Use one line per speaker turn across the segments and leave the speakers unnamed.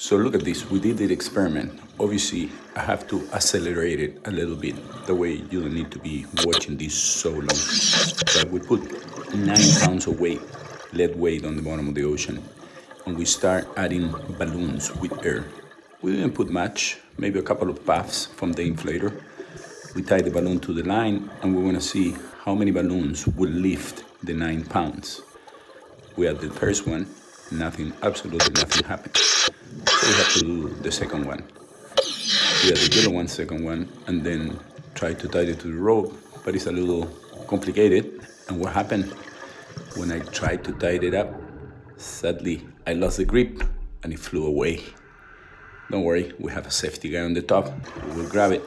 So look at this, we did the experiment. Obviously, I have to accelerate it a little bit. The way you don't need to be watching this so long. But we put nine pounds of weight, lead weight on the bottom of the ocean. And we start adding balloons with air. We didn't put much, maybe a couple of puffs from the inflator. We tie the balloon to the line and we wanna see how many balloons will lift the nine pounds. We had the first one, nothing, absolutely nothing happened. We have to do the second one. We had the yellow one, second one, and then try to tie it to the rope, but it's a little complicated. And what happened when I tried to tie it up? Sadly, I lost the grip and it flew away. Don't worry, we have a safety guy on the top. We will grab it.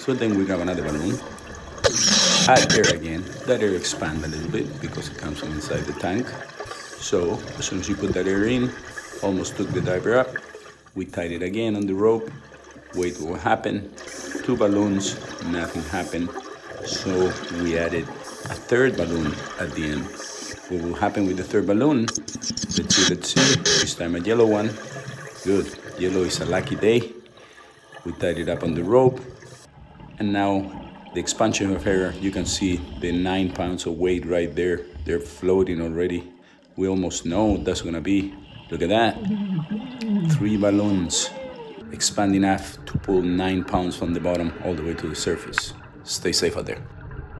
So then we grab another balloon, add air again. That air expand a little bit because it comes from inside the tank. So as soon as you put that air in, almost took the diver up. We tied it again on the rope. Wait what happened. Two balloons, nothing happened. So we added a third balloon at the end. What will happen with the third balloon? Let's see, let's see. This time a yellow one. Good. Yellow is a lucky day. We tied it up on the rope. And now the expansion of air, you can see the nine pounds of weight right there. They're floating already. We almost know that's gonna be. Look at that. Three balloons expanding enough to pull nine pounds from the bottom all the way to the surface. Stay safe out there.